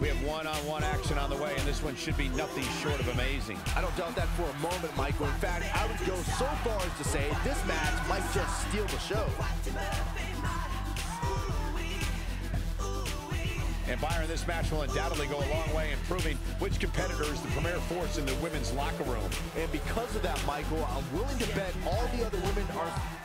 We have one-on-one action on the way, and this one should be nothing short of amazing. I don't doubt that for a moment, Michael. In fact, I would go so far as to say this match might just steal the show. And Byron, this match will undoubtedly go a long way in proving which competitor is the premier force in the women's locker room. And because of that, Michael, I'm willing to bet all the other women are...